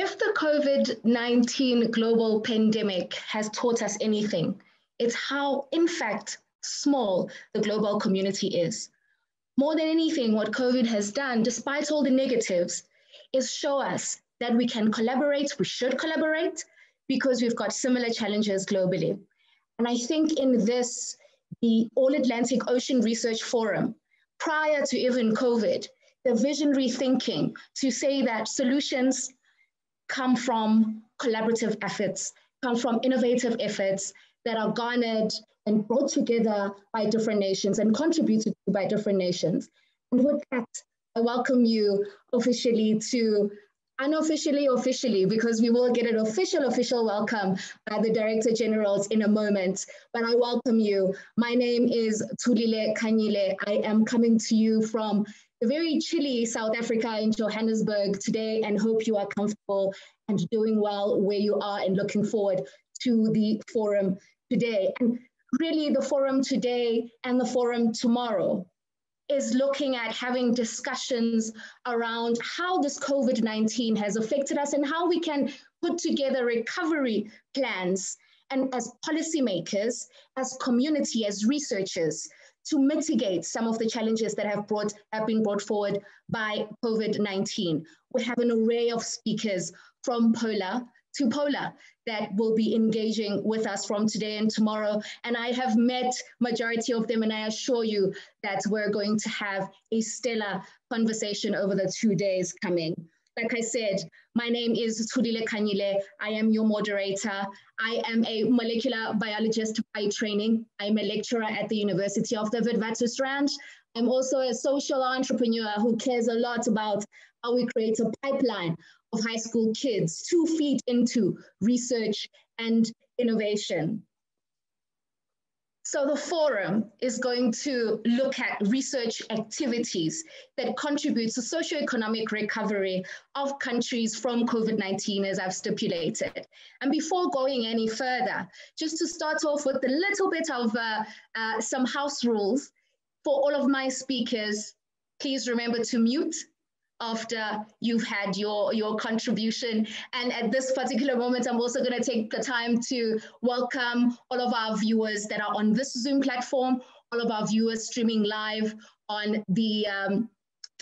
If the COVID 19 global pandemic has taught us anything, it's how, in fact, small the global community is. More than anything, what COVID has done, despite all the negatives, is show us that we can collaborate, we should collaborate, because we've got similar challenges globally. And I think in this, the All Atlantic Ocean Research Forum, prior to even COVID, the visionary thinking to say that solutions come from collaborative efforts, come from innovative efforts that are garnered and brought together by different nations and contributed to by different nations. And with that, I welcome you officially to unofficially, officially, because we will get an official, official welcome by the Director Generals in a moment. But I welcome you. My name is Thulile Khanyile. I am coming to you from the very chilly South Africa in Johannesburg today and hope you are comfortable and doing well where you are and looking forward to the forum today. And really the forum today and the forum tomorrow is looking at having discussions around how this COVID 19 has affected us and how we can put together recovery plans and as policymakers, as community, as researchers, to mitigate some of the challenges that have brought have been brought forward by COVID-19. We have an array of speakers from Polar to Polar that will be engaging with us from today and tomorrow. And I have met majority of them and I assure you that we're going to have a stellar conversation over the two days coming. Like I said, my name is Thulile Khanyile. I am your moderator. I am a molecular biologist by training. I'm a lecturer at the University of the Witwatersrand. I'm also a social entrepreneur who cares a lot about how we create a pipeline of high school kids two feet into research and innovation. So the forum is going to look at research activities that contribute to socioeconomic recovery of countries from COVID-19 as I've stipulated. And before going any further, just to start off with a little bit of uh, uh, some house rules for all of my speakers, please remember to mute after you've had your, your contribution. And at this particular moment, I'm also going to take the time to welcome all of our viewers that are on this Zoom platform, all of our viewers streaming live on the um,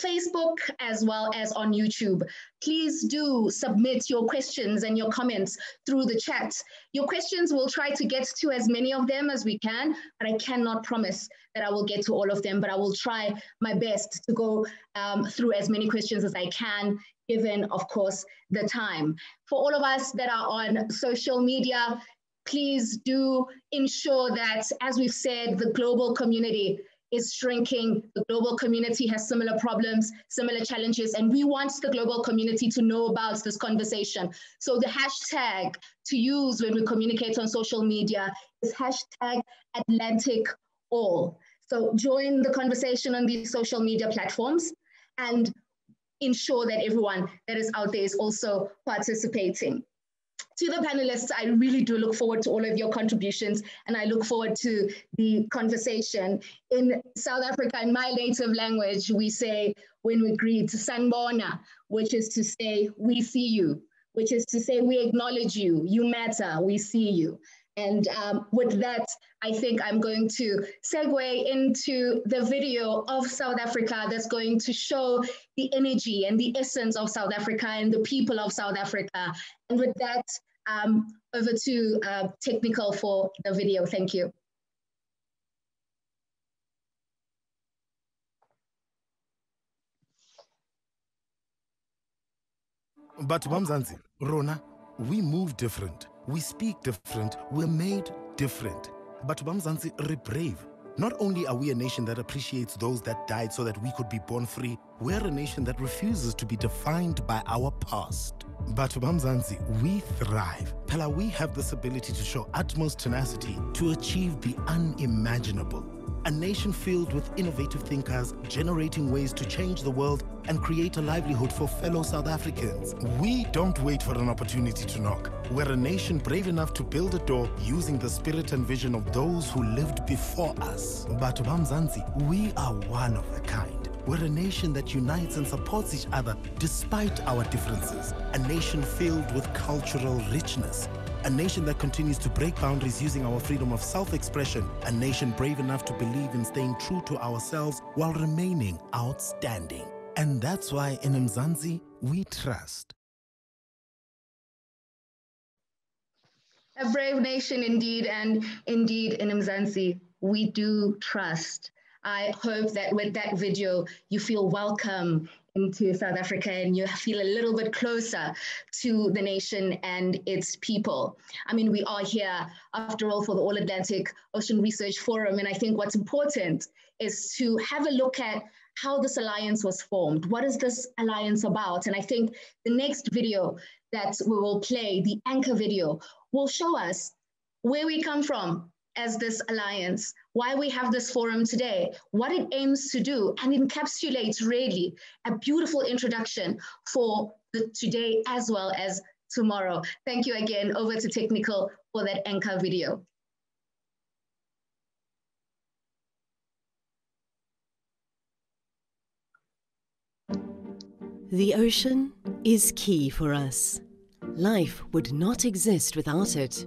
Facebook as well as on YouTube. Please do submit your questions and your comments through the chat. Your questions, we'll try to get to as many of them as we can, but I cannot promise that I will get to all of them, but I will try my best to go um, through as many questions as I can, given, of course, the time. For all of us that are on social media, please do ensure that, as we've said, the global community is shrinking. The global community has similar problems, similar challenges, and we want the global community to know about this conversation. So the hashtag to use when we communicate on social media is hashtag Atlantic All. So join the conversation on these social media platforms and ensure that everyone that is out there is also participating to the panelists, I really do look forward to all of your contributions and I look forward to the conversation. In South Africa, in my native language, we say when we greet Sanbona, which is to say, we see you, which is to say, we acknowledge you, you matter, we see you. And um, with that, I think I'm going to segue into the video of South Africa that's going to show the energy and the essence of South Africa and the people of South Africa. And with that, um, over to uh, technical for the video. Thank you. But Bamzansi, Rona, we move different. We speak different. We're made different. But Bamzansi, re brave. Not only are we a nation that appreciates those that died so that we could be born free, we're a nation that refuses to be defined by our past. But Bamzansi, we thrive. Pella, we have this ability to show utmost tenacity to achieve the unimaginable. A nation filled with innovative thinkers, generating ways to change the world and create a livelihood for fellow South Africans. We don't wait for an opportunity to knock. We're a nation brave enough to build a door using the spirit and vision of those who lived before us. But Bamzansi, we are one of a kind We're a nation that unites and supports each other despite our differences. A nation filled with cultural richness. A nation that continues to break boundaries using our freedom of self expression. A nation brave enough to believe in staying true to ourselves while remaining outstanding. And that's why in Mzansi, we trust. A brave nation indeed, and indeed in Mzansi, we do trust. I hope that with that video, you feel welcome into South Africa and you feel a little bit closer to the nation and its people. I mean, we are here, after all, for the All Atlantic Ocean Research Forum. And I think what's important is to have a look at how this alliance was formed. What is this alliance about? And I think the next video that we will play, the anchor video, will show us where we come from as this alliance, why we have this forum today, what it aims to do, and encapsulates really a beautiful introduction for the today as well as tomorrow. Thank you again. Over to Technical for that anchor video. The ocean is key for us. Life would not exist without it.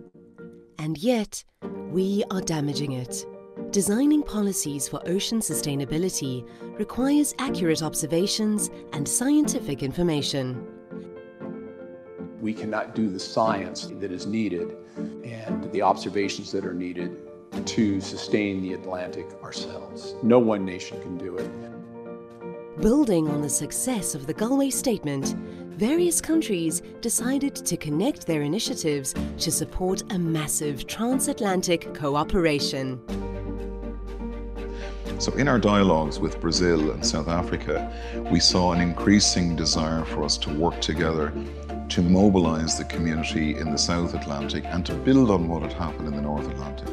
And yet, we are damaging it. Designing policies for ocean sustainability requires accurate observations and scientific information. We cannot do the science that is needed and the observations that are needed to sustain the Atlantic ourselves. No one nation can do it. Building on the success of the Galway Statement, various countries decided to connect their initiatives to support a massive transatlantic cooperation. So, in our dialogues with Brazil and South Africa, we saw an increasing desire for us to work together to mobilize the community in the South Atlantic and to build on what had happened in the North Atlantic.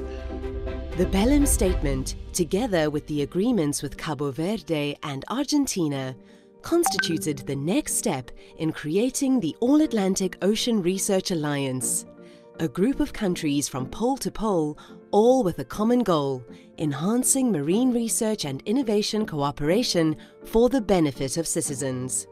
The Belém Statement, together with the agreements with Cabo Verde and Argentina, constituted the next step in creating the All Atlantic Ocean Research Alliance, a group of countries from pole to pole, all with a common goal enhancing marine research and innovation cooperation for the benefit of citizens.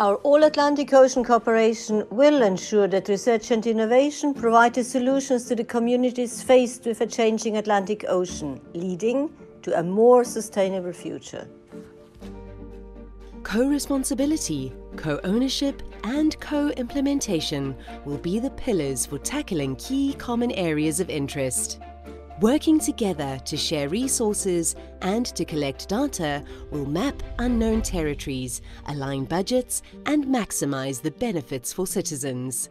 Our All-Atlantic Ocean Cooperation will ensure that research and innovation provide the solutions to the communities faced with a changing Atlantic Ocean, leading to a more sustainable future. Co-responsibility, co-ownership and co-implementation will be the pillars for tackling key common areas of interest. Working together to share resources and to collect data will map unknown territories, align budgets and maximize the benefits for citizens.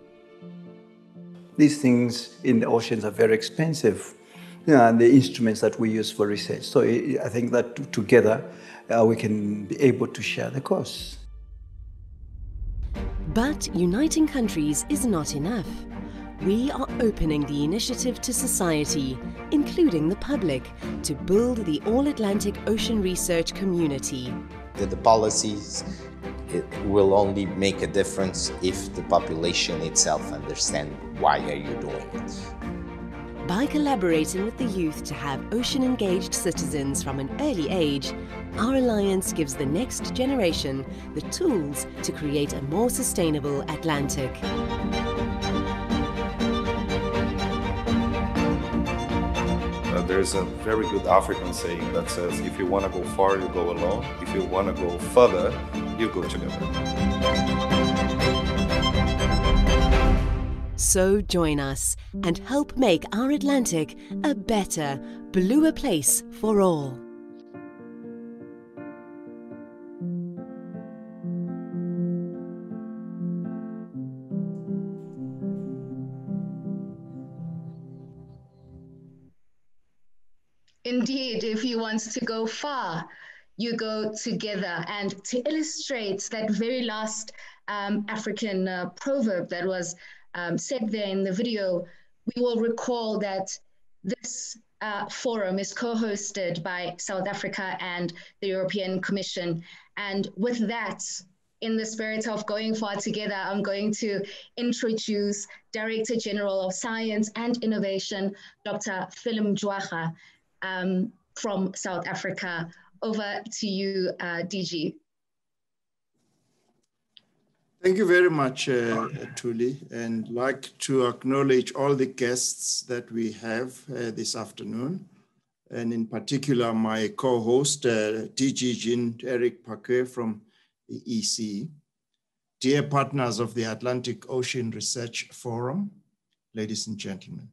These things in the oceans are very expensive and the instruments that we use for research. So I think that together uh, we can be able to share the costs. But uniting countries is not enough. We are opening the initiative to society, including the public, to build the All-Atlantic Ocean Research community. The, the policies will only make a difference if the population itself understand why are you doing it by collaborating with the youth to have ocean-engaged citizens from an early age, our alliance gives the next generation the tools to create a more sustainable Atlantic. There's a very good African saying that says, if you want to go far, you go alone. If you want to go further, you go together. So join us and help make our Atlantic a better, bluer place for all. Indeed, if you want to go far, you go together. And to illustrate that very last um, African uh, proverb that was um, said there in the video, we will recall that this uh, forum is co-hosted by South Africa and the European Commission. And with that, in the spirit of going far together, I'm going to introduce Director General of Science and Innovation, Dr. Philim Mjwara. Um, from South Africa. Over to you, uh, DG. Thank you very much, uh, Tuli, and like to acknowledge all the guests that we have uh, this afternoon, and in particular my co-host, uh, DG Jean-Eric Paquet from the EC, dear partners of the Atlantic Ocean Research Forum, ladies and gentlemen.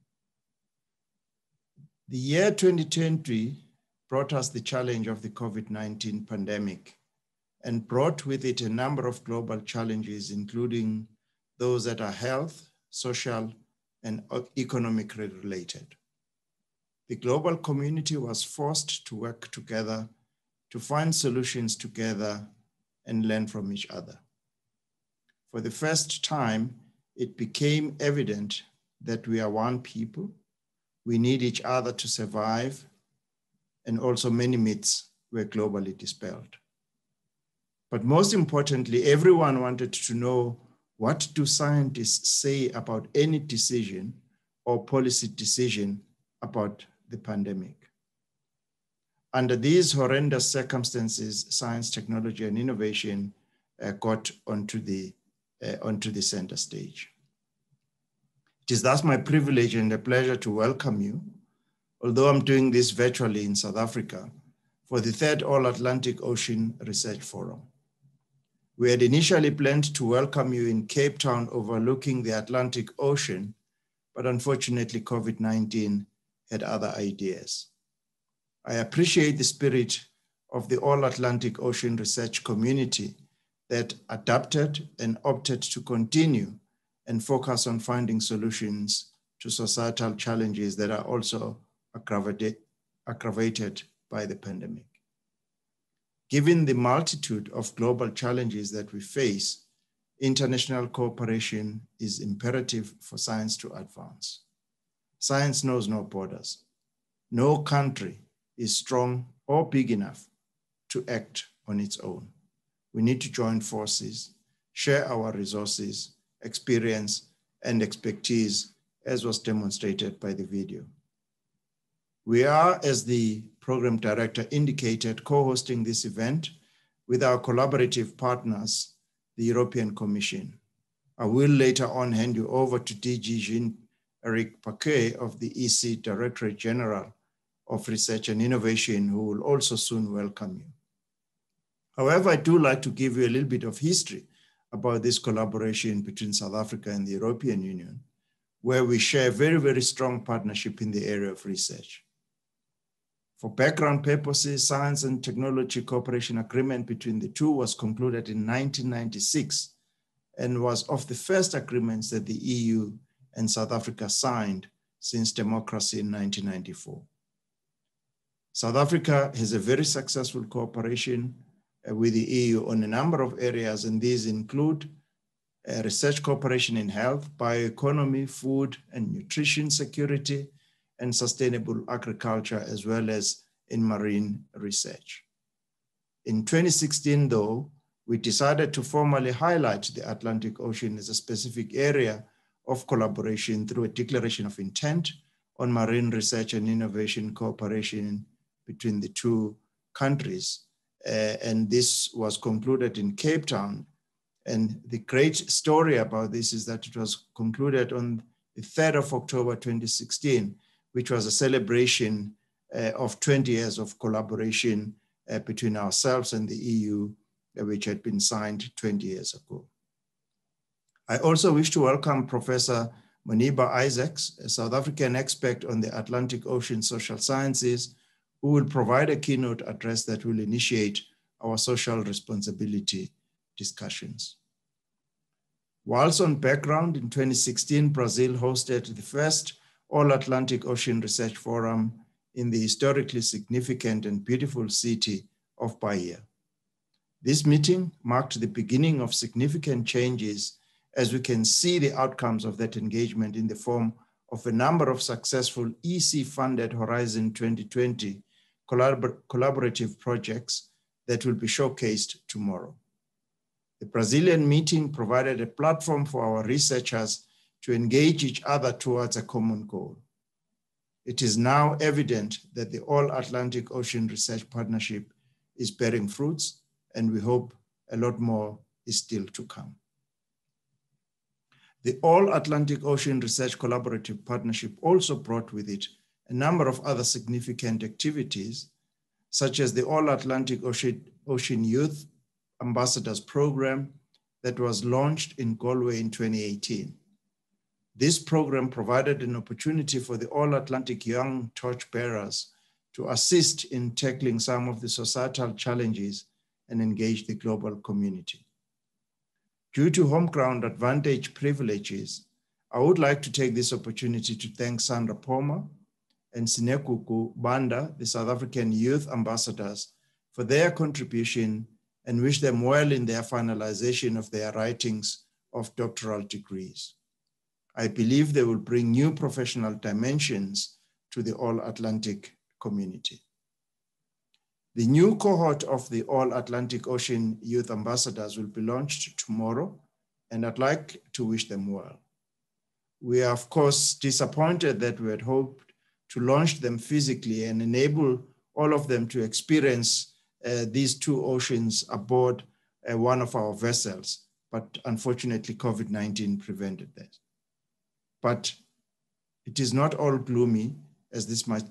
The year 2020 brought us the challenge of the COVID-19 pandemic and brought with it a number of global challenges, including those that are health, social, and economically related. The global community was forced to work together to find solutions together and learn from each other. For the first time, it became evident that we are one people. We need each other to survive, and also many myths were globally dispelled. But most importantly, everyone wanted to know what do scientists say about any decision or policy decision about the pandemic. Under these horrendous circumstances, science, technology, and innovation uh, got onto the, uh, onto the center stage. It is thus my privilege and a pleasure to welcome you, although I'm doing this virtually in South Africa, for the third All Atlantic Ocean Research Forum. We had initially planned to welcome you in Cape Town overlooking the Atlantic Ocean, but unfortunately COVID-19 had other ideas. I appreciate the spirit of the All Atlantic Ocean research community that adapted and opted to continue and focus on finding solutions to societal challenges that are also aggravated, by the pandemic. Given the multitude of global challenges that we face, international cooperation is imperative for science to advance. Science knows no borders. No country is strong or big enough to act on its own. We need to join forces, share our resources, experience, and expertise, as was demonstrated by the video. We are, as the program director indicated, co-hosting this event with our collaborative partners, the European Commission. I will later on hand you over to DG Jean-Eric Paquet of the EC Directorate General of Research and Innovation, who will also soon welcome you. However, I do like to give you a little bit of history about this collaboration between South Africa and the European Union, where we share very, very strong partnership in the area of research. For background purposes, Science and Technology Cooperation Agreement between the two was concluded in 1996 and was of the first agreements that the EU and South Africa signed since democracy in 1994. South Africa has a very successful cooperation uh, with the EU on a number of areas, and these include uh, research cooperation in health, bioeconomy, food and nutrition security, and sustainable agriculture, as well as in marine research. In 2016, though, we decided to formally highlight the Atlantic Ocean as a specific area of collaboration through a declaration of intent on marine research and innovation cooperation between the two countries. Uh, and this was concluded in Cape Town. And the great story about this is that it was concluded on the 3rd of October 2016 which was a celebration uh, of 20 years of collaboration uh, between ourselves and the EU, uh, which had been signed 20 years ago. I also wish to welcome Professor Moenieba Isaacs, a South African expert on the Atlantic Ocean social sciences, who will provide a keynote address that will initiate our social responsibility discussions. Whilst on background, in 2016, Brazil hosted the first all Atlantic Ocean Research Forum in the historically significant and beautiful city of Bahia. This meeting marked the beginning of significant changes as we can see the outcomes of that engagement in the form of a number of successful EC-funded Horizon 2020 collabor collaborative projects that will be showcased tomorrow. The Brazilian meeting provided a platform for our researchers to engage each other towards a common goal. it is now evident that the All Atlantic Ocean Research Partnership is bearing fruits, and we hope a lot more is still to come. The All Atlantic Ocean Research Collaborative Partnership also brought with it a number of other significant activities, such as the All Atlantic Ocean, Ocean Youth Ambassadors Program that was launched in Galway in 2018. This program provided an opportunity for the All Atlantic Young Torchbearers to assist in tackling some of the societal challenges and engage the global community. Due to home ground advantage privileges, I would like to take this opportunity to thank Sandra Palmer and Sinekuku Banda, the South African youth ambassadors, for their contribution and wish them well in their finalization of their writings of doctoral degrees. I believe they will bring new professional dimensions to the All Atlantic community. The new cohort of the All Atlantic Ocean Youth Ambassadors will be launched tomorrow, and I'd like to wish them well. We are, of course, disappointed that we had hoped to launch them physically and enable all of them to experience uh, these two oceans aboard uh, one of our vessels, but unfortunately COVID-19 prevented that. But it is not all gloomy as this might,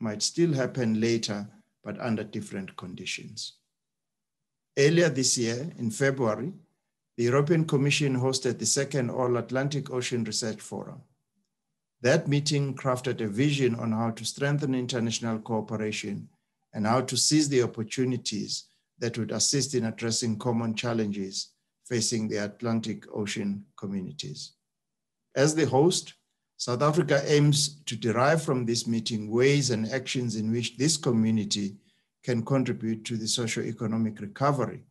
might still happen later, but under different conditions. Earlier this year, in February, the European Commission hosted the second All Atlantic Ocean Research Forum. That meeting crafted a vision on how to strengthen international cooperation and how to seize the opportunities that would assist in addressing common challenges facing the Atlantic Ocean communities. As the host, South Africa aims to derive from this meeting ways and actions in which this community can contribute to the socio-economic recovery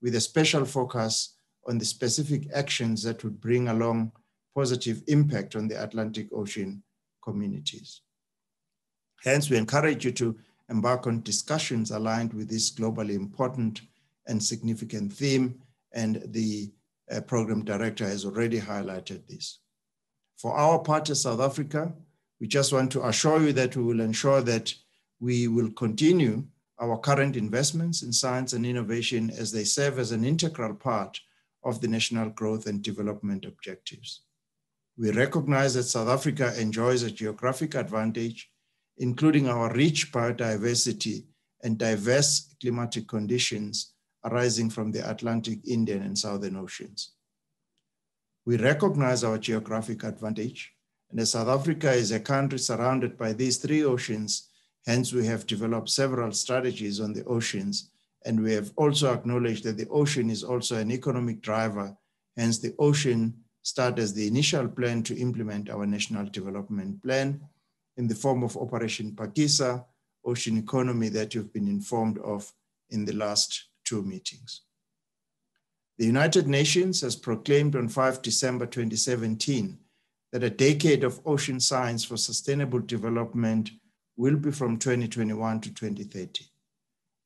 with a special focus on the specific actions that would bring along positive impact on the Atlantic Ocean communities. Hence, we encourage you to embark on discussions aligned with this globally important and significant theme, and the uh, program director has already highlighted this. For our part as South Africa, we just want to assure you that we will ensure that we will continue our current investments in science and innovation as they serve as an integral part of the national growth and development objectives. We recognize that South Africa enjoys a geographic advantage including our rich biodiversity and diverse climatic conditions arising from the Atlantic, Indian, and Southern Oceans. We recognize our geographic advantage, and as South Africa is a country surrounded by these three oceans, hence we have developed several strategies on the oceans, and we have also acknowledged that the ocean is also an economic driver, hence the ocean started as the initial plan to implement our national development plan, in the form of Operation Phakisa, ocean economy that you've been informed of in the last two meetings. The United Nations has proclaimed on 5 December 2017 that a decade of ocean science for sustainable development will be from 2021 to 2030.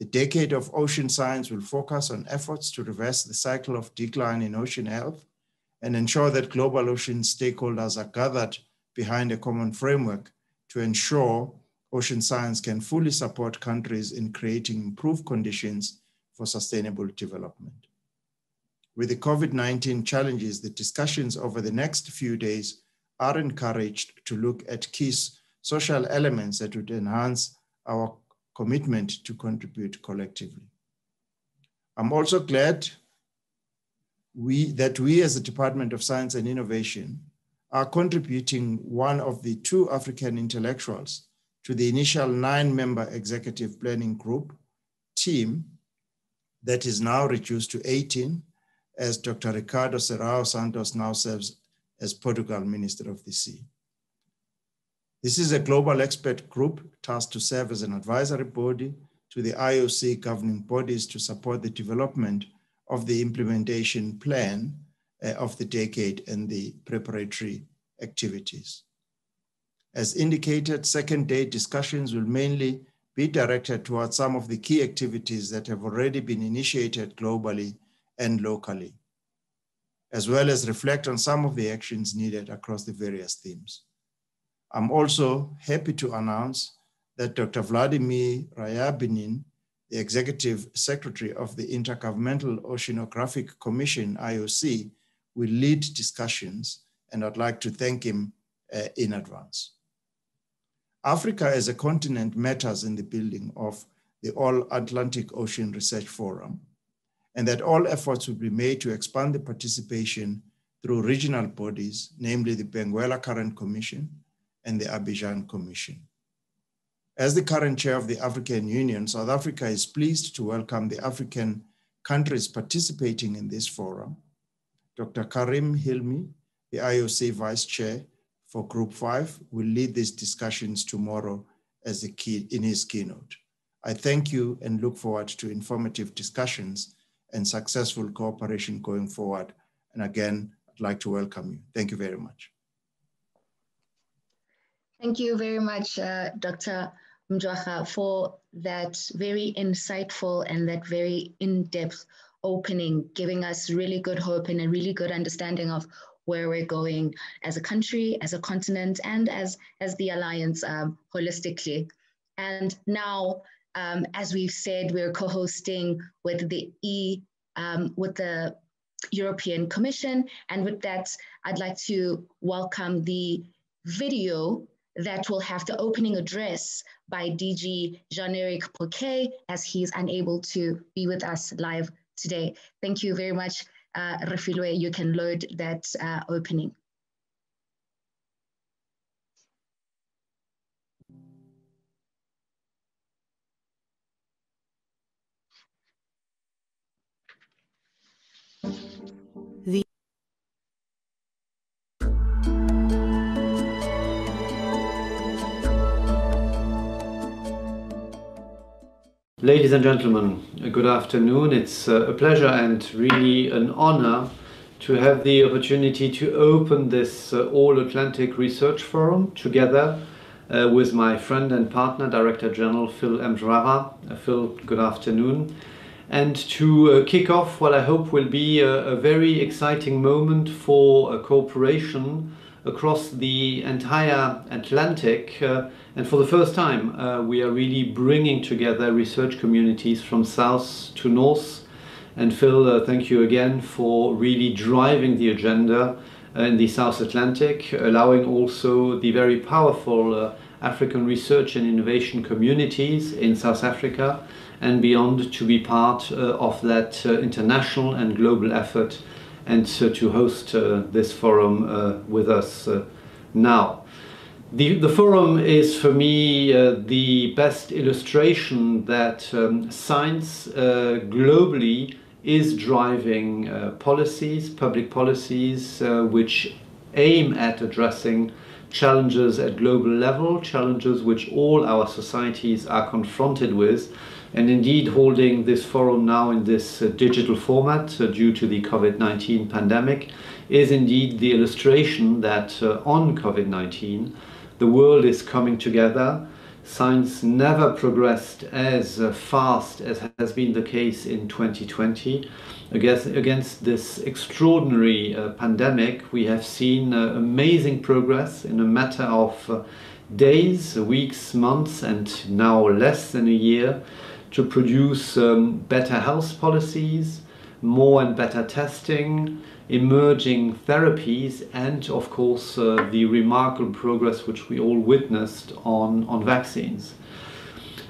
The decade of ocean science will focus on efforts to reverse the cycle of decline in ocean health and ensure that global ocean stakeholders are gathered behind a common framework to ensure ocean science can fully support countries in creating improved conditions for sustainable development. With the COVID-19 challenges, the discussions over the next few days are encouraged to look at key social elements that would enhance our commitment to contribute collectively. I'm also glad we, that we as the Department of Science and Innovation are contributing one of the two African intellectuals to the initial nine member executive planning group team that is now reduced to 18 as Dr. Ricardo Serrao Santos now serves as Portugal Minister of the Sea. This is a global expert group tasked to serve as an advisory body to the IOC governing bodies to support the development of the implementation plan uh, of the decade and the preparatory activities. As indicated, second day discussions will mainly be directed towards some of the key activities that have already been initiated globally and locally, as well as reflect on some of the actions needed across the various themes. I'm also happy to announce that Dr. Vladimir Ryabinin, the Executive Secretary of the Intergovernmental Oceanographic Commission, IOC, will lead discussions, and I'd like to thank him uh, in advance. Africa as a continent matters in the building of the All Atlantic Ocean Research Forum, and that all efforts will be made to expand the participation through regional bodies, namely the Benguela Current Commission and the Abidjan Commission. As the current chair of the African Union, South Africa is pleased to welcome the African countries participating in this forum. Dr. Karim Hilmi, the IOC Vice Chair for Group 5, will lead these discussions tomorrow as a key in his keynote. I thank you and look forward to informative discussions and successful cooperation going forward. And again, I'd like to welcome you. Thank you very much. Thank you very much, uh, Dr. Mjwara, for that very insightful and that very in-depth opening, giving us really good hope and a really good understanding of where we're going as a country, as a continent, and as, as the Alliance um, holistically. And now, um, as we've said, we're co-hosting with the E, um, with the European Commission. And with that, I'd like to welcome the video that will have the opening address by DG Jean-Eric Paquet as he's unable to be with us live today. Thank you very much, uh, Refilwe. You can load that uh, opening. Ladies and gentlemen, good afternoon. It's uh, a pleasure and really an honor to have the opportunity to open this uh, All Atlantic Research Forum together uh, with my friend and partner, Director General Phil Mjwara. Uh, Phil, good afternoon. And to uh, kick off what I hope will be a, a very exciting moment for a cooperation across the entire Atlantic uh, and for the first time, uh, we are really bringing together research communities from south to north. And Phil, uh, thank you again for really driving the agenda in the South Atlantic, allowing also the very powerful uh, African research and innovation communities in South Africa and beyond to be part uh, of that uh, international and global effort and to host this forum with us now. The, the forum is for me uh, the best illustration that um, science uh, globally is driving uh, policies, public policies, uh, which aim at addressing challenges at global level, challenges which all our societies are confronted with. And indeed, holding this forum now in this uh, digital format uh, due to the COVID 19 pandemic is indeed the illustration that on COVID 19 the world is coming together. Science never progressed as uh, fast as has been the case in 2020. Against, against this extraordinary uh, pandemic, we have seen uh, amazing progress in a matter of uh, days, weeks, months, and now less than a year to produce um, better health policies, more and better testing, emerging therapies and of course uh, the remarkable progress which we all witnessed on, on vaccines.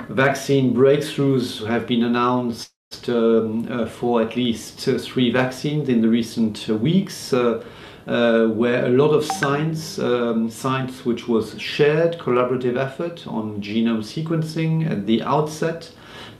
Vaccine breakthroughs have been announced um, uh, for at least uh, three vaccines in the recent uh, weeks. Uh, uh, where a lot of science, um, science which was shared, collaborative effort on genome sequencing at the outset,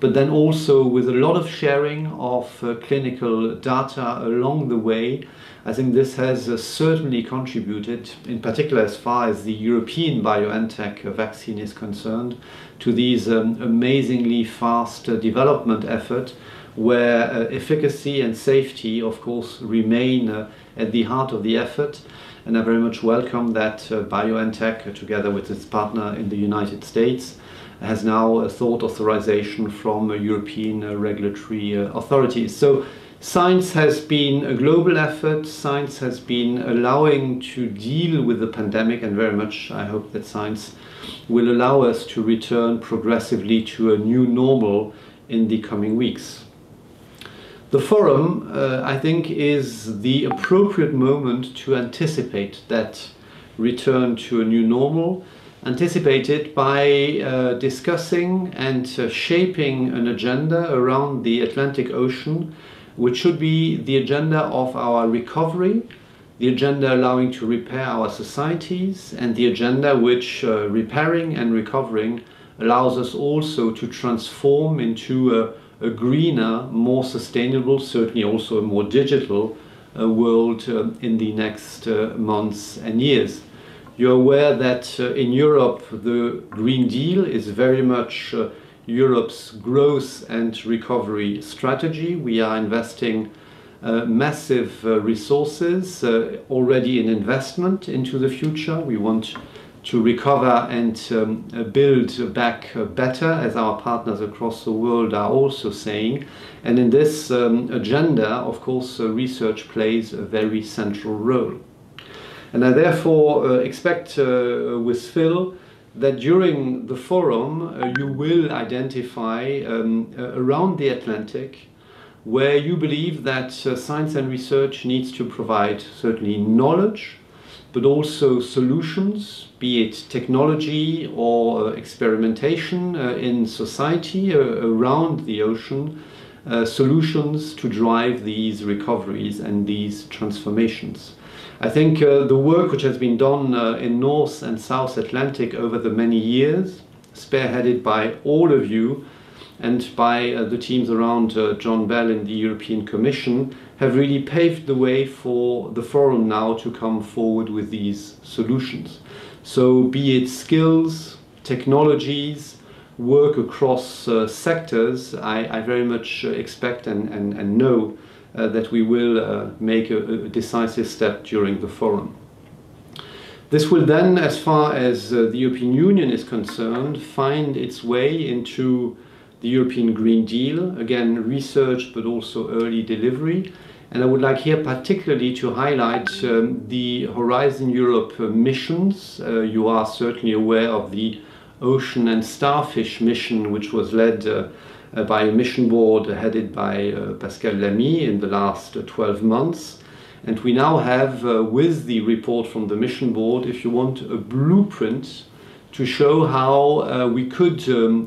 but then also with a lot of sharing of uh, clinical data along the way. I think this has uh, certainly contributed, in particular as far as the European BioNTech vaccine is concerned, to these um, amazingly fast uh, development effort where uh, efficacy and safety, of course, remain uh, at the heart of the effort. And I very much welcome that uh, BioNTech, together with its partner in the United States, has now sought authorization from European uh, regulatory uh, authorities. So Science has been a global effort. Science has been allowing to deal with the pandemic, and very much I hope that science will allow us to return progressively to a new normal in the coming weeks. The forum, uh, I think, is the appropriate moment to anticipate that return to a new normal, anticipated by uh, discussing and uh, shaping an agenda around the Atlantic Ocean which should be the agenda of our recovery, the agenda allowing to repair our societies, and the agenda which uh, repairing and recovering allows us also to transform into a, a greener, more sustainable, certainly also a more digital uh, world uh, in the next uh, months and years. You're aware that uh, in Europe the Green Deal is very much uh, Europe's growth and recovery strategy. We are investing uh, massive uh, resources uh, already in investment into the future. We want to recover and um, uh, build back better, as our partners across the world are also saying. And in this um, agenda, of course, research plays a very central role. And I therefore expect with Phil that during the forum uh, you will identify um, uh, around the Atlantic where you believe that uh, science and research needs to provide certainly knowledge but also solutions, be it technology or uh, experimentation uh, in society uh, around the ocean, solutions to drive these recoveries and these transformations. I think uh, the work which has been done uh, in North and South Atlantic over the many years, spearheaded by all of you and by uh, the teams around John Bell in the European Commission, have really paved the way for the forum now to come forward with these solutions. So, be it skills, technologies, work across uh, sectors, I, I, very much uh, expect and, and, and know uh, that we will uh, make a, a, decisive step during the forum. This will then, as far as uh, the European Union is concerned, find its way into the European Green Deal, again, research but also early delivery. And I would like here particularly to highlight um, the Horizon Europe uh, missions. You are certainly aware of the Ocean and Starfish mission, which was led uh, uh, by a mission board headed by uh, Pascal Lamy in the last uh, 12 months. And we now have, with the report from the mission board, if you want, a blueprint to show how we could um,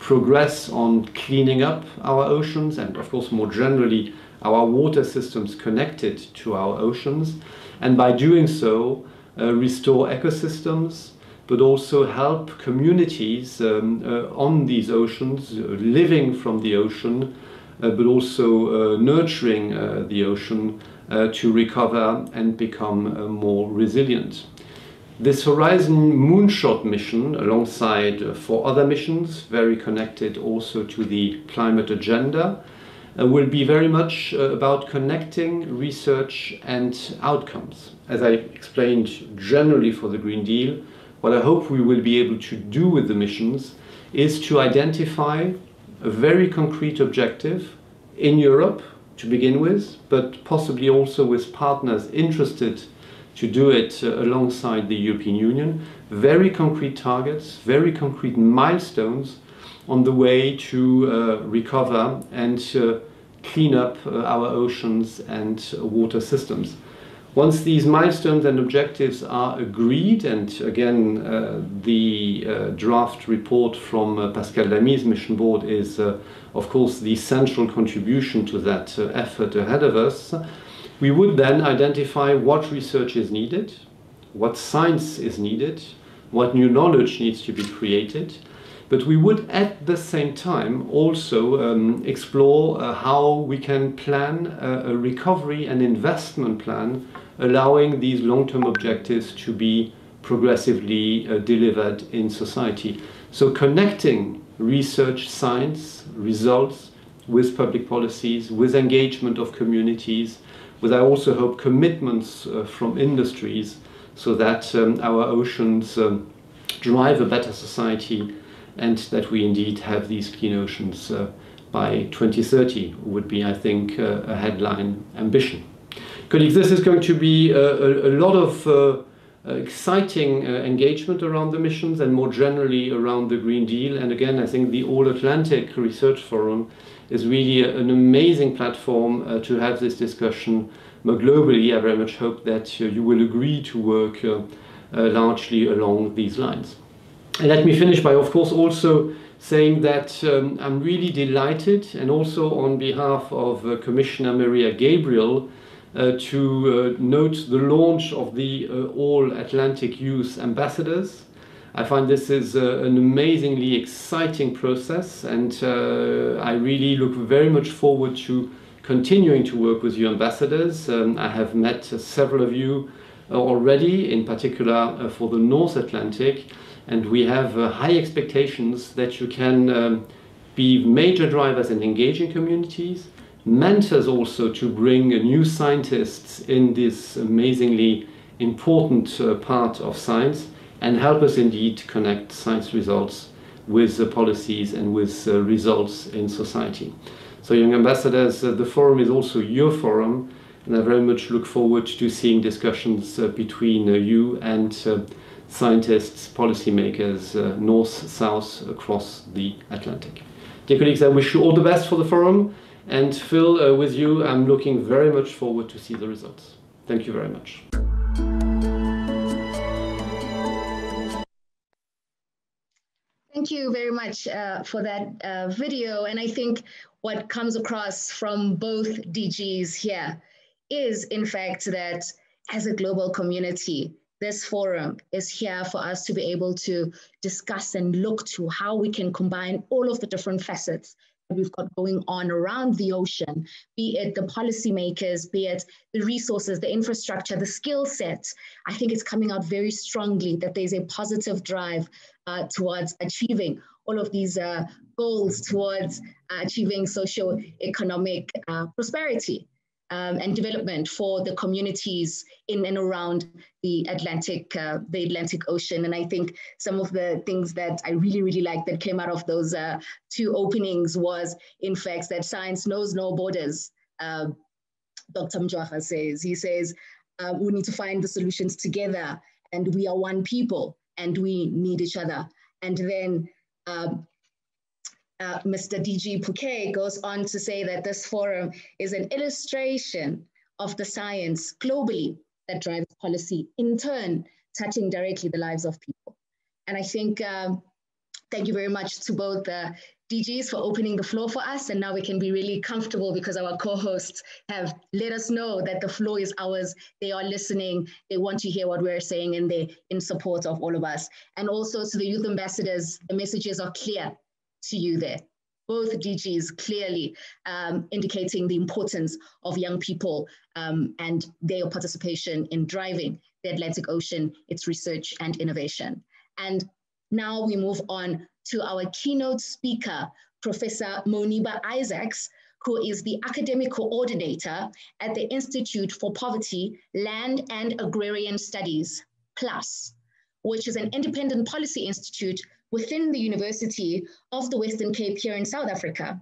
progress on cleaning up our oceans and, of course, more generally, our water systems connected to our oceans. And by doing so, uh, restore ecosystems, but also help communities um, uh, on these oceans, uh, living from the ocean, uh, but also nurturing the ocean to recover and become more resilient. This Horizon Moonshot mission, alongside uh, four other missions, very connected also to the climate agenda, uh, will be very much uh, about connecting research and outcomes. As I explained generally for the Green Deal, what I hope we will be able to do with the missions is to identify a very concrete objective in Europe to begin with, but possibly also with partners interested to do it uh, alongside the European Union. Very concrete targets, very concrete milestones on the way to uh, recover and uh, clean up uh, our oceans and water systems. Once these milestones and objectives are agreed, and again, uh, the uh, draft report from uh, Pascal Lamy's mission board is, uh, of course, the central contribution to that uh, effort ahead of us, we would then identify what research is needed, what science is needed, what new knowledge needs to be created, but we would at the same time also um, explore uh, how we can plan a, a recovery and investment plan allowing these long-term objectives to be progressively uh, delivered in society. So connecting research, science, results with public policies, with engagement of communities, with I also hope commitments uh, from industries so that um, our oceans um, drive a better society and that we indeed have these clean oceans uh, by 2030 would be, I think, uh, a headline ambition. Colleagues, this is going to be a, a, a lot of uh, uh, exciting uh, engagement around the missions and more generally around the Green Deal. And again, I think the All Atlantic Research Forum is really an amazing platform uh, to have this discussion more globally. I very much hope that uh, you will agree to work uh, uh, largely along these lines. And let me finish by, of course, also saying that um, I'm really delighted, and also on behalf of Commissioner Mariya Gabriel, uh, to uh, note the launch of the uh, All Atlantic Youth Ambassadors. I find this is an amazingly exciting process, and I really look very much forward to continuing to work with you ambassadors. Um, I have met several of you already, in particular for the North Atlantic, and we have high expectations that you can um, be major drivers in engaging communities, mentors also to bring new scientists in this amazingly important uh, part of science and help us indeed connect science results with uh, policies and with uh, results in society. So young ambassadors, uh, the forum is also your forum and I very much look forward to seeing discussions uh, between uh, you and scientists, policymakers, north, south, across the Atlantic. Dear colleagues, I wish you all the best for the forum. And Phil, uh, with you, I'm looking very much forward to see the results. Thank you very much. Thank you very much uh, for that uh, video. And I think what comes across from both DGs here is, in fact, that as a global community, this forum is here for us to be able to discuss and look to how we can combine all of the different facets that we've got going on around the ocean, be it the policymakers, be it the resources, the infrastructure, the skill set, I think it's coming out very strongly that there's a positive drive uh, towards achieving all of these uh, goals towards uh, achieving socio-economic uh, prosperity um, and development for the communities in and around the Atlantic, uh, the Atlantic Ocean. And I think some of the things that I really, really liked that came out of those uh, two openings was, in fact, that science knows no borders. Uh, Dr. Mjwara says, he says, uh, we need to find the solutions together and we are one people and we need each other. And then um, uh, Mr. DG Paquet goes on to say that this forum is an illustration of the science globally that drives policy, in turn, touching directly the lives of people. And I think, um, thank you very much to both the DGs for opening the floor for us. And now we can be really comfortable because our co-hosts have let us know that the floor is ours. They are listening. They want to hear what we're saying and they're in support of all of us. And also to the youth ambassadors, the messages are clear to you there. Both DGs clearly um, indicating the importance of young people um, and their participation in driving the Atlantic Ocean, its research and innovation. And now we move on to our keynote speaker, Professor Moenieba Isaacs, who is the academic coordinator at the Institute for Poverty, Land and Agrarian Studies, PLAAS, which is an independent policy institute within the University of the Western Cape here in South Africa.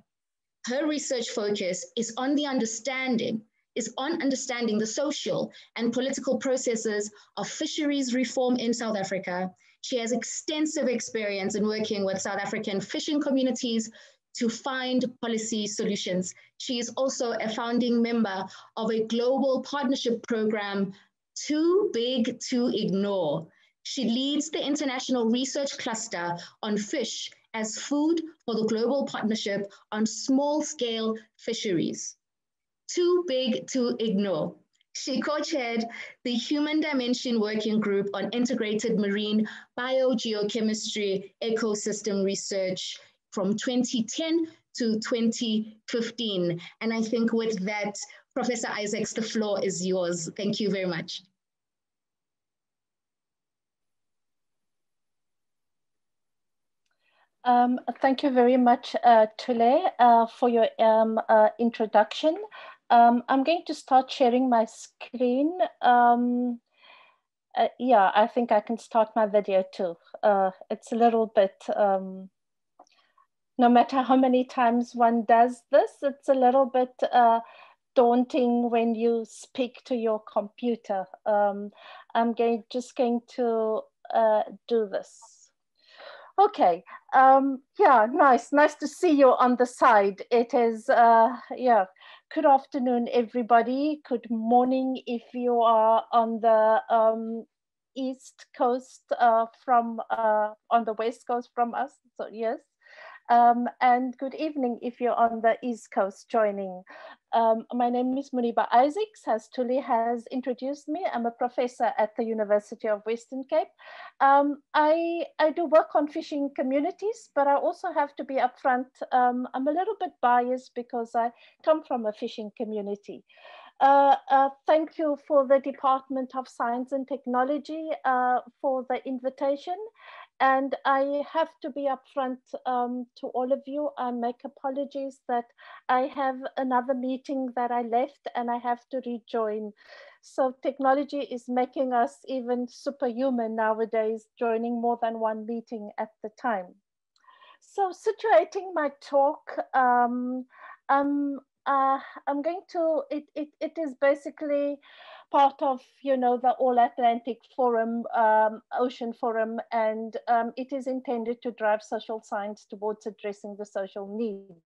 Her research focus is on the understanding, is on understanding the social and political processes of fisheries reform in South Africa. She has extensive experience in working with South African fishing communities to find policy solutions. She is also a founding member of a global partnership program, Too Big to Ignore, she leads the International Research Cluster on Fish as Food for the Global Partnership on Small Scale Fisheries. Too big to ignore. She co-chaired the Human Dimension Working Group on Integrated Marine Biogeochemistry Ecosystem Research from 2010 to 2015. And I think with that, Professor Isaacs, the floor is yours. Thank you very much. Um, thank you very much, uh, Tule, uh, for your um, uh, introduction. Um, I'm going to start sharing my screen. Um, uh, yeah, I think I can start my video too. Uh, it's a little bit, um, no matter how many times one does this, it's a little bit uh, daunting when you speak to your computer. Um, I'm going, just going to do this. Okay, um, yeah, nice, nice to see you on the side. It is, uh, yeah, good afternoon, everybody. Good morning if you are on the um, east coast uh, from, uh, on the west coast from us, so yes. Um, and good evening if you're on the East Coast joining. Um, my name is Moenieba Isaacs, as Tuli has introduced me. I'm a professor at the University of Western Cape. Um, I, I do work on fishing communities, but I also have to be upfront. Um, I'm a little bit biased because I come from a fishing community. Uh, uh, thank you for the Department of Science and Technology uh, for the invitation and I have to be upfront um, to all of you. I make apologies that I have another meeting that I left and I have to rejoin. So technology is making us even superhuman nowadays, joining more than one meeting at the time. So situating my talk, um, um, uh, I'm going to, it, it, it is basically part of you know the All Atlantic Forum, um, Ocean Forum, and um, it is intended to drive social science towards addressing the social needs.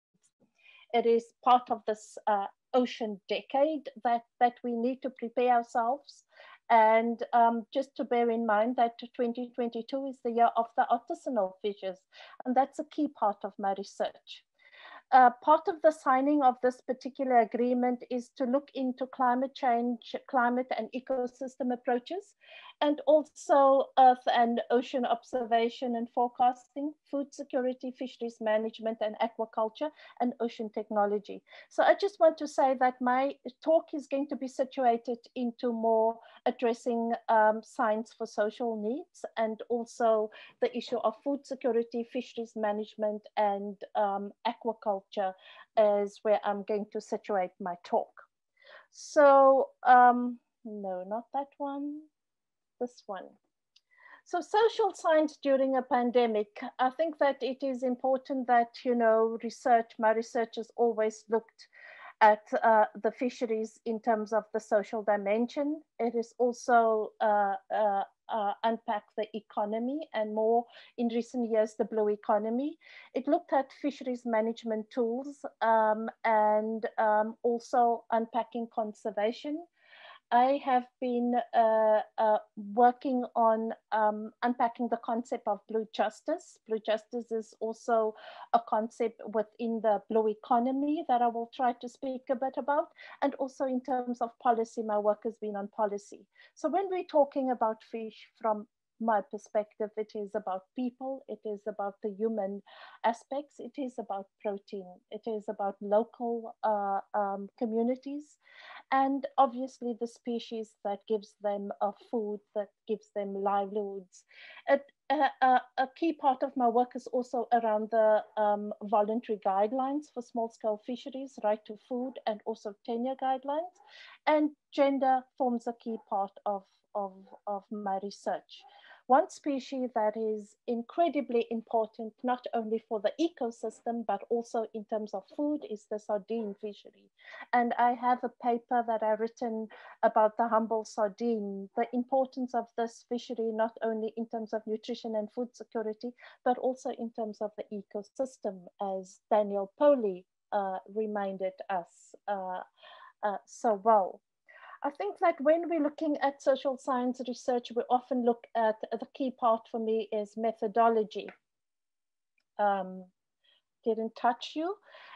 It is part of this uh, ocean decade that that we need to prepare ourselves. And um, just to bear in mind that 2022 is the year of the artisanal fishes, and that's a key part of my research uh, part of the signing of this particular agreement is to look into climate change, climate and ecosystem approaches, and also earth and ocean observation and forecasting, food security, fisheries management and aquaculture, and ocean technology. So I just want to say that my talk is going to be situated into more addressing um, science for social needs and also the issue of food security, fisheries management, and um, aquaculture is where I'm going to situate my talk. So, um, no, not that one this one. So social science during a pandemic, I think that it is important that, you know, research, my research has always looked at uh, the fisheries in terms of the social dimension. It is also uh, uh, uh, unpack the economy and more in recent years, the blue economy. It looked at fisheries management tools um, and um, also unpacking conservation I have been uh, uh, working on um, unpacking the concept of blue justice. Blue justice is also a concept within the blue economy that I will try to speak a bit about. And also in terms of policy, my work has been on policy. So when we're talking about fish from my perspective, it is about people, it is about the human aspects, it is about protein, it is about local uh, um, communities, and obviously the species that gives them a food, that gives them livelihoods. a, a, key part of my work is also around the um, voluntary guidelines for small-scale fisheries, right to food, and also tenure guidelines. And gender forms a key part of, of, of my research. One species that is incredibly important, not only for the ecosystem, but also in terms of food is the sardine fishery. And I have a paper that I've written about the humble sardine, the importance of this fishery, not only in terms of nutrition and food security, but also in terms of the ecosystem, as Daniel Pauly uh, reminded us uh, uh, so well. I think that when we're looking at social science research, we often look at the key part for me is methodology. Um, didn't touch you.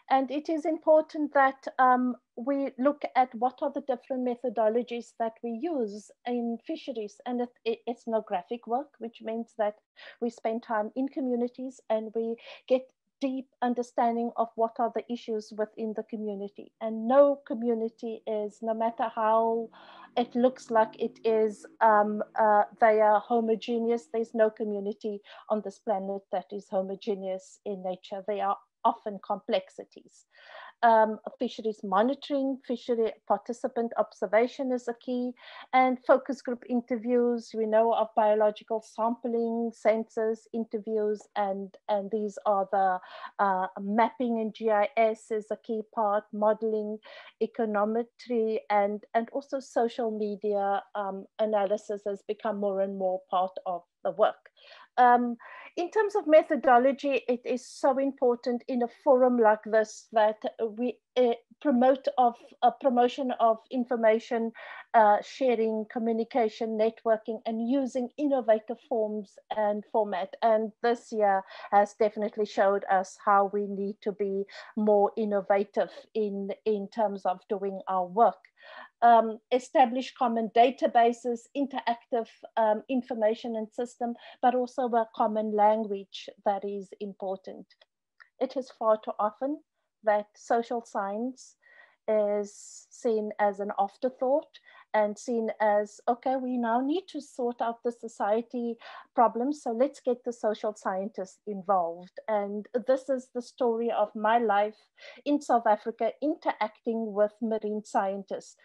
And it is important that um, we look at what are the different methodologies that we use in fisheries. And ethnographic work, which means that we spend time in communities and we get deep understanding of what are the issues within the community. And no community is, no matter how it looks like it is, um, uh, they are homogeneous. There's no community on this planet that is homogeneous in nature. They are often complexities. Um, fisheries monitoring, fishery participant observation is a key, and focus group interviews. We know of biological sampling, census interviews, and, and these are the uh, mapping and GIS is a key part, modeling, econometry, and, and also social media um, analysis has become more and more part of the work. Um, in terms of methodology, it is so important in a forum like this that we uh, promote of a promotion of information uh, sharing, communication, networking, and using innovative forms and format. And this year has definitely showed us how we need to be more innovative in, in terms of doing our work um, establish common databases, interactive um, information and system, but also a common language that is important. It is far too often that social science is seen as an afterthought and seen as, okay, we now need to sort out the society problems, so let's get the social scientists involved. And this is the story of my life in South Africa, interacting with marine scientists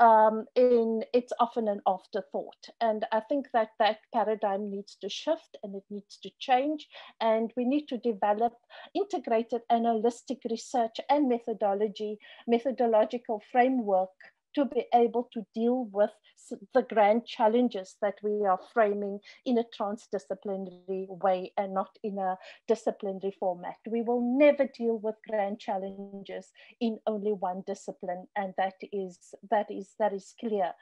um, in it's often an afterthought. And I think that that paradigm needs to shift and it needs to change. And we need to develop integrated analytic research and methodology, methodological framework to be able to deal with the grand challenges that we are framing in a transdisciplinary way and not in a disciplinary format. We will never deal with grand challenges in only one discipline, and that is that is that is clear.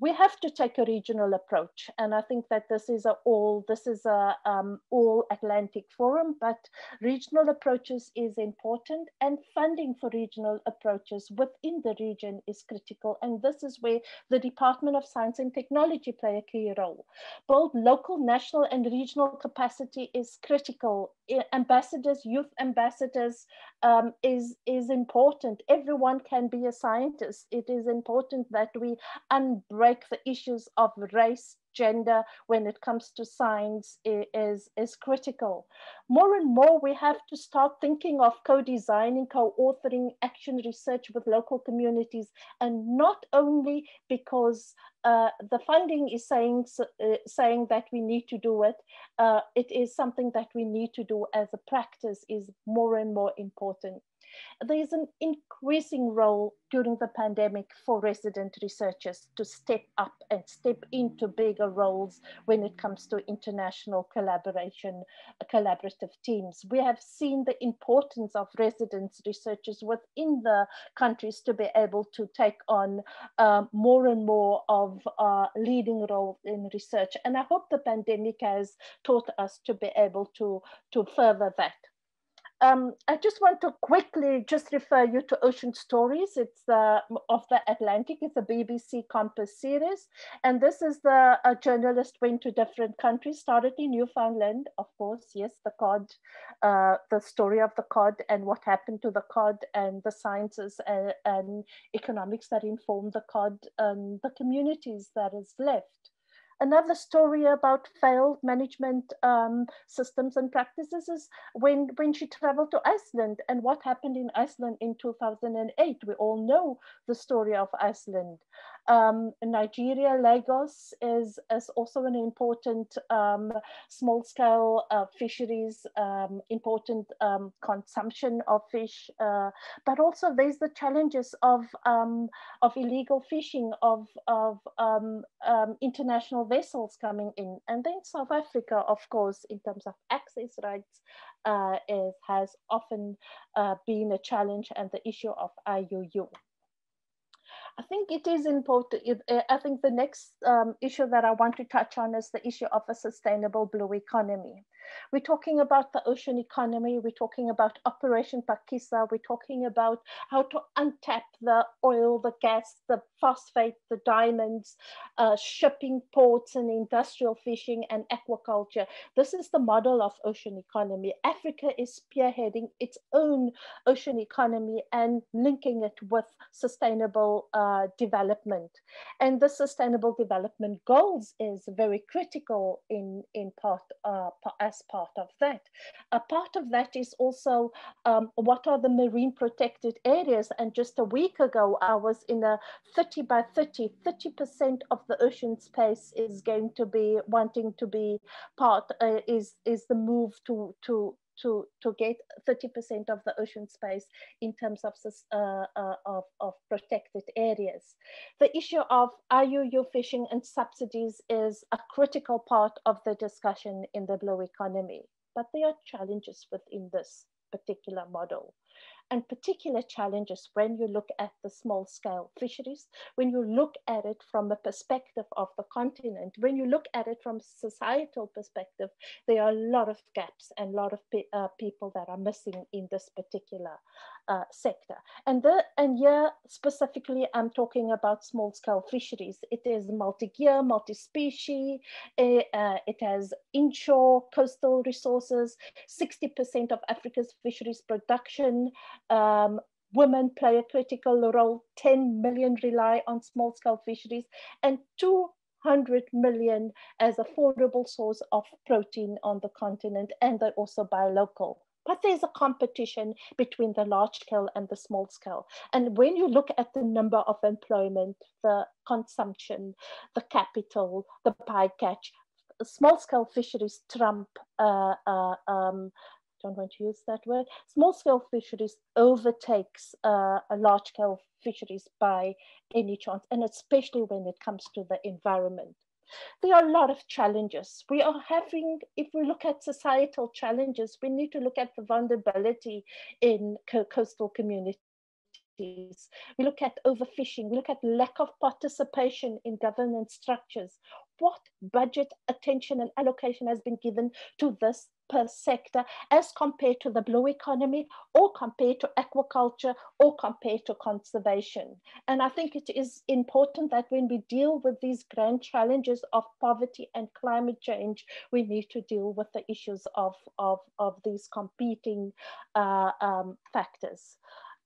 We have to take a regional approach, and I think that this is a all this is a um, all Atlantic forum, but regional approaches is important, and funding for regional approaches within the region is critical and this is where the Department of Science and Technology play a key role. Both local, national, and regional capacity is critical. Ambassadors, youth ambassadors um, is, is important. Everyone can be a scientist. It is important that we unbreak the issues of race, gender when it comes to science is, is critical. More and more, we have to start thinking of co-designing, co-authoring action research with local communities, and not only because uh, the funding is saying, uh, saying that we need to do it, uh, it is something that we need to do as a practice is more and more important. There is an increasing role during the pandemic for resident researchers to step up and step into bigger roles when it comes to international collaboration, collaborative teams. We have seen the importance of residents researchers within the countries to be able to take on uh, more and more of uh, leading role in research. And I hope the pandemic has taught us to be able to, to further that. Um, I just want to quickly just refer you to Ocean Stories. It's uh, of the Atlantic. It's a BBC Compass series. And this is the a journalist went to different countries, started in Newfoundland, of course, yes, the cod, uh, the story of the cod and what happened to the cod and the sciences and, and economics that inform the cod and the communities that is left. Another story about failed management um, systems and practices is when, when she traveled to Iceland and what happened in Iceland in 2008. We all know the story of Iceland. Um, Nigeria, Lagos is, is also an important um, small scale uh, fisheries, um, important um, consumption of fish, uh, but also there's the challenges of, um, of illegal fishing, of, of um, international vessels coming in. And then South Africa, of course, in terms of access rights, uh, has often uh, been a challenge and the issue of IUU. I think it is important. Uh, I think the next um, issue that I want to touch on is the issue of a sustainable blue economy. We're talking about the ocean economy. We're talking about Operation Phakisa. We're talking about how to untap the oil, the gas, the phosphate, the diamonds, uh, shipping ports and industrial fishing and aquaculture. This is the model of ocean economy. Africa is spearheading its own ocean economy and linking it with sustainable uh, development. And the sustainable development goals is very critical in, in part uh, as as part of that. A part of that is also um, what are the marine protected areas? And just a week ago, I was in a 30 by 30, 30% of the ocean space is going to be wanting to be part, uh, is, is the move to, to, to, to get 30% of the ocean space in terms of, uh, uh, of, of protected areas. The issue of IUU fishing and subsidies is a critical part of the discussion in the blue economy, but there are challenges within this particular model and particular challenges when you look at the small scale fisheries, when you look at it from a perspective of the continent, when you look at it from societal perspective, there are a lot of gaps and a lot of pe uh, people that are missing in this particular uh, sector. And, the, and here specifically, I'm talking about small scale fisheries. It is multi-gear, multi-species, uh, uh, it has inshore coastal resources, 60% of Africa's fisheries production um, women play a critical role. 10 million rely on small scale fisheries and 200 million as affordable source of protein on the continent. And they also buy local. But there's a competition between the large scale and the small scale. And when you look at the number of employment, the consumption, the capital, the bycatch, small scale fisheries trump uh, uh, um, don't want to use that word, small scale fisheries overtakes uh, a large scale fisheries by any chance, and especially when it comes to the environment. There are a lot of challenges. We are having, if we look at societal challenges, we need to look at the vulnerability in co coastal communities. We look at overfishing, we look at lack of participation in governance structures. What budget attention and allocation has been given to this per sector as compared to the blue economy or compared to aquaculture or compared to conservation. And I think it is important that when we deal with these grand challenges of poverty and climate change, we need to deal with the issues of, of, of these competing uh, um, factors.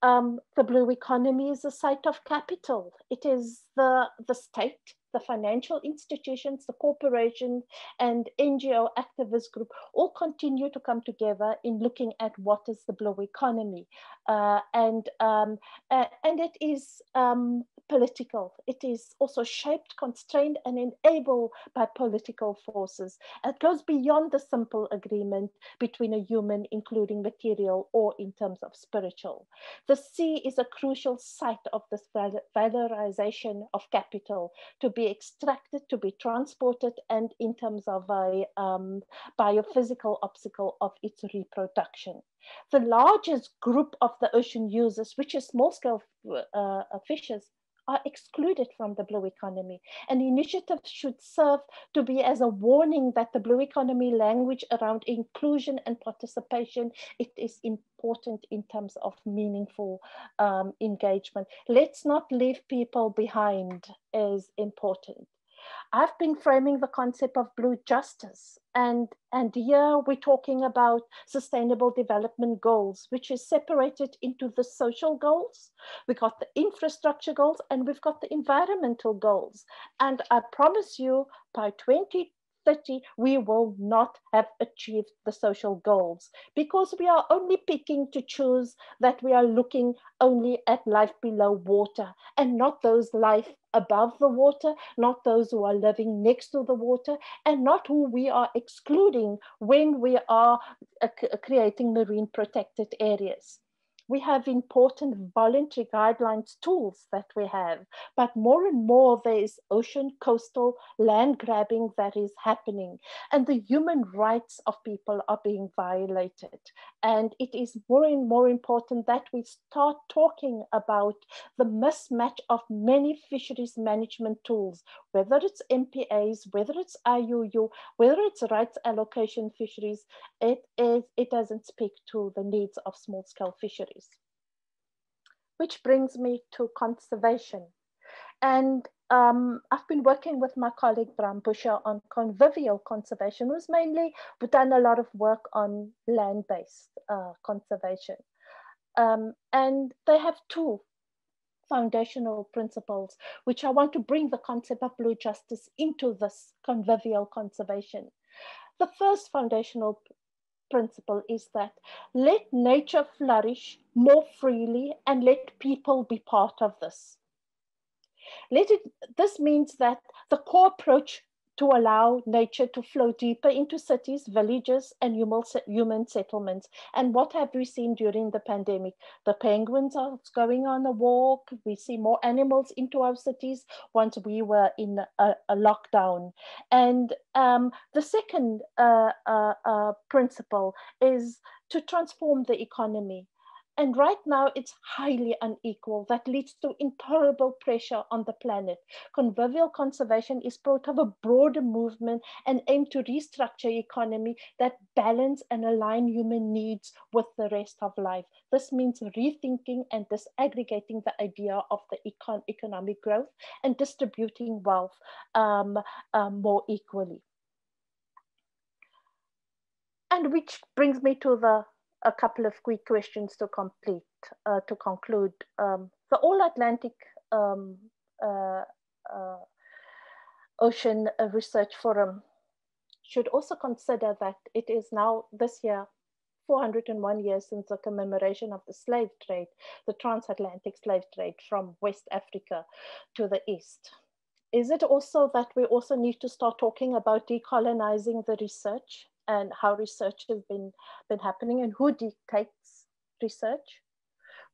Um, the blue economy is a site of capital. It is the, the state the financial institutions, the corporation, and NGO activist group all continue to come together in looking at what is the blue economy. Uh, and, um, uh, and it is um, political. It is also shaped, constrained, and enabled by political forces. It goes beyond the simple agreement between a human, including material, or in terms of spiritual. The sea is a crucial site of this valorization of capital to be extracted, to be transported, and in terms of a um, biophysical obstacle of its reproduction. The largest group of the ocean users, which is small scale uh, fishers, are excluded from the blue economy. An initiative should serve to be as a warning that the blue economy language around inclusion and participation, it is important in terms of meaningful um, engagement. Let's not leave people behind is important. I've been framing the concept of blue justice. And, and here we're talking about sustainable development goals, which is separated into the social goals. We've got the infrastructure goals and we've got the environmental goals. And I promise you by 20 30, we will not have achieved the social goals because we are only picking to choose that we are looking only at life below water and not those life above the water, not those who are living next to the water, and not who we are excluding when we are uh, creating marine protected areas we have important voluntary guidelines tools that we have, but more and more there is ocean, coastal, land grabbing that is happening. And the human rights of people are being violated. And it is more and more important that we start talking about the mismatch of many fisheries management tools, whether it's MPAs, whether it's IUU, whether it's rights allocation fisheries, it, is, it doesn't speak to the needs of small scale fisheries. Which brings me to conservation. And um, I've been working with my colleague Bram Buscher on convivial conservation, who's mainly done a lot of work on land-based uh, conservation. Um, and they have two foundational principles, which I want to bring the concept of blue justice into this convivial conservation. The first foundational principle is that let nature flourish more freely and let people be part of this. Let it, this means that the core approach to allow nature to flow deeper into cities, villages, and human settlements. And what have we seen during the pandemic? The penguins are going on a walk. We see more animals into our cities once we were in a, a lockdown. And um, the second uh, uh, uh, principle is to transform the economy. And right now, it's highly unequal. That leads to intolerable pressure on the planet. Convivial conservation is part of a broader movement and aim to restructure economy that balance and align human needs with the rest of life. This means rethinking and disaggregating the idea of the econ economic growth and distributing wealth um, um, more equally. And which brings me to the a couple of quick questions to complete, uh, to conclude. Um, the All Atlantic um, uh, uh, Ocean Research Forum should also consider that it is now this year 401 years since the commemoration of the slave trade, the transatlantic slave trade from West Africa to the East. Is it also that we also need to start talking about decolonizing the research and how research has been, been happening and who dictates research.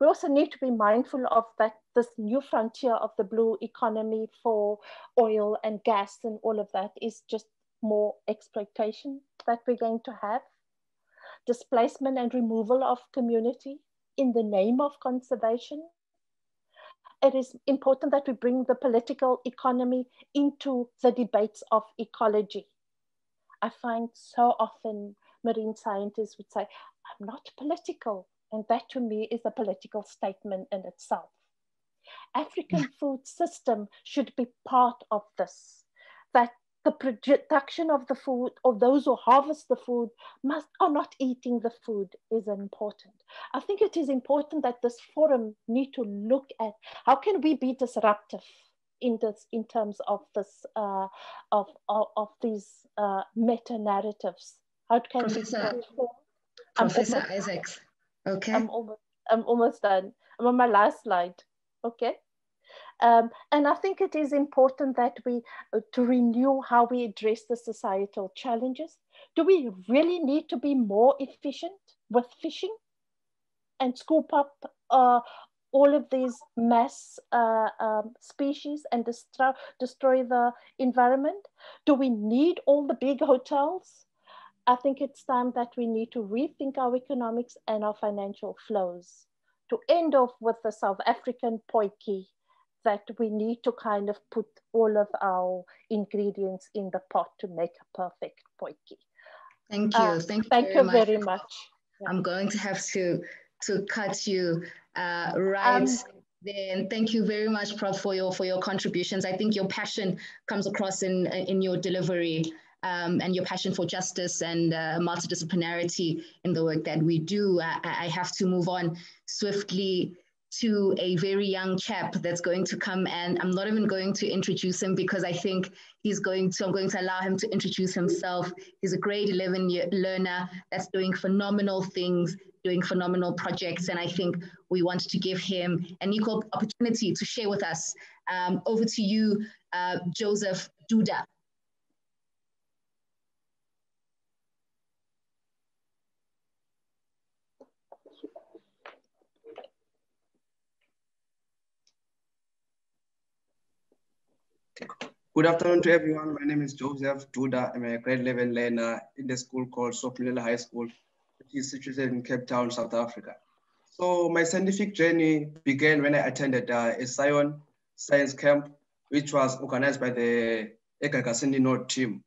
We also need to be mindful of that this new frontier of the blue economy for oil and gas and all of that is just more exploitation that we're going to have. Displacement and removal of community in the name of conservation. It is important that we bring the political economy into the debates of ecology I find so often marine scientists would say, I'm not political. And that to me is a political statement in itself. African food system should be part of this, that the production of the food or those who harvest the food must are not eating the food is important. I think it is important that this forum need to look at how can we be disruptive in this in terms of this uh, of, of, of these uh, meta narratives. How can Professor, we Professor almost, Isaacs. Okay. I'm almost I'm almost done. I'm on my last slide. Okay. Um, and I think it is important that we uh, to renew how we address the societal challenges. Do we really need to be more efficient with fishing and scoop up uh, all of these mass uh, um, species and destroy, destroy the environment? Do we need all the big hotels? I think it's time that we need to rethink our economics and our financial flows. To end off with the South African potjie, that we need to kind of put all of our ingredients in the pot to make a perfect potjie. Thank you. Uh, thank you. Thank very you much. very much. Yeah. I'm going to have to to cut you uh, right um, then thank you very much, Prof, for your for your contributions. I think your passion comes across in in your delivery um, and your passion for justice and uh, multidisciplinarity in the work that we do. I, I have to move on swiftly to a very young chap that's going to come and I'm not even going to introduce him because I think he's going to, I'm going to allow him to introduce himself. He's a grade 11 year learner that's doing phenomenal things, doing phenomenal projects. And I think we want to give him an equal opportunity to share with us. Um, over to you, uh, Joseph Duda. Good afternoon to everyone. My name is Joseph Duda. I'm a grade 11 learner in the school called Sophilela High School, is situated in Cape Town, South Africa. So my scientific journey began when I attended uh, a SAEON science camp, which was organized by the Egagasini Node team.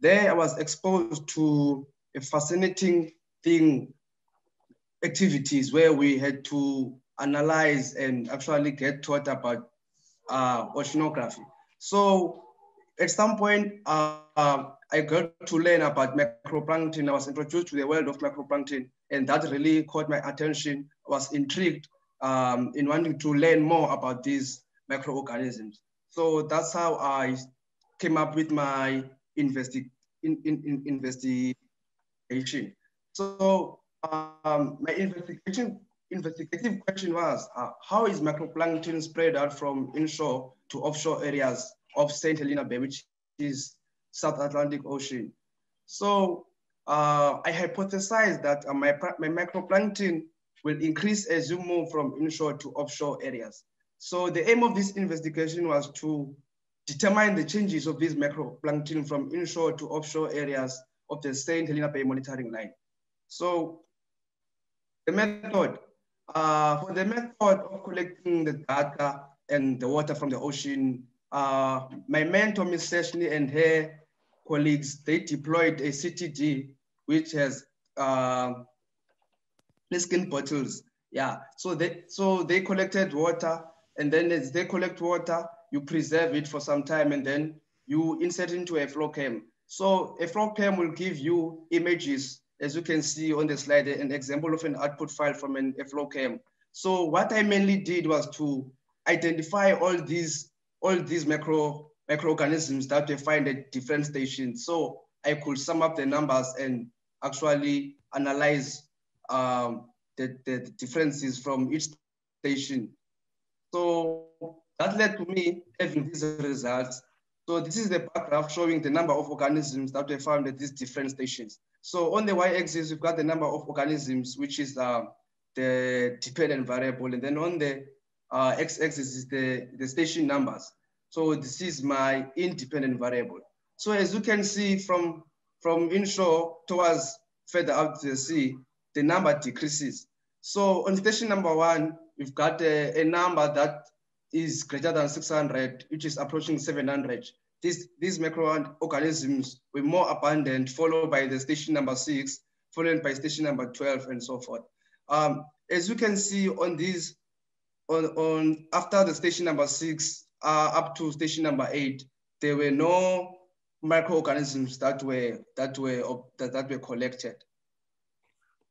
There I was exposed to a fascinating thing, activities where we had to analyze and actually get taught about uh, oceanography. So at some point, uh, I got to learn about macroplankton. I was introduced to the world of macroplankton, and that really caught my attention. I was intrigued um, in wanting to learn more about these microorganisms. So that's how I came up with my investi in, in, in investigation. So um, my investigation investigative question was, uh, how is microplankton spread out from inshore to offshore areas of St. Helena Bay, which is South Atlantic Ocean? So uh, I hypothesized that uh, my, my microplankton will increase as you move from inshore to offshore areas. So the aim of this investigation was to determine the changes of these microplankton from inshore to offshore areas of the St. Helena Bay monitoring line. So the method, uh, for the method of collecting the data and the water from the ocean, uh, my mentor, Ms. Seshni, and her colleagues, they deployed a CTD, which has uh, skin bottles. Yeah, so they, so they collected water, and then as they collect water, you preserve it for some time, and then you insert into a FlowCam. So a FlowCam will give you images, as you can see on the slide, an example of an output file from an, FlowCam. So what I mainly did was to identify all these all these macro microorganisms that we find at different stations. So I could sum up the numbers and actually analyze um, the, the differences from each station. So that led to me having these results. So this is the bar graph showing the number of organisms that we found at these different stations. So on the y-axis, we've got the number of organisms, which is uh, the dependent variable. And then on the uh, x-axis is the, the station numbers. So this is my independent variable. So as you can see from, from inshore towards further out to the sea, the number decreases. So on station number one, we've got a, a number that is greater than 600, which is approaching 700. These, these microorganisms were more abundant, followed by the station number six, followed by station number 12, and so forth. Um, as you can see on these, on, on after the station number six, uh, up to station number eight, there were no microorganisms that were that were that, that were collected.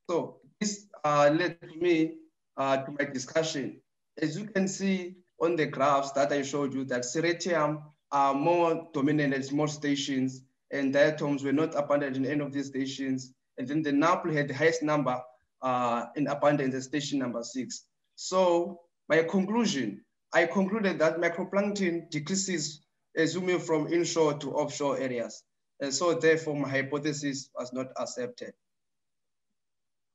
So this uh, led me uh, to my discussion. As you can see on the graphs that I showed you, that Ceratium are more dominant at small stations, and diatoms were not abundant in any of these stations. And then the NAPL had the highest number uh, in abundance at station number six. So my conclusion I concluded that microplankton decreases as you move from inshore to offshore areas. And so therefore my hypothesis was not accepted.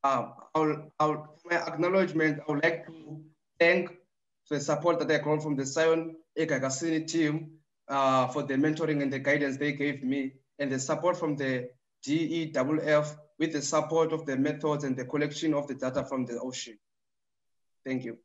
Um, I'll, I'll, my acknowledgement, I would like to thank the support that I got from the SAEON Egagasini team uh, for the mentoring and the guidance they gave me and the support from the DEFF with the support of the methods and the collection of the data from the ocean. Thank you.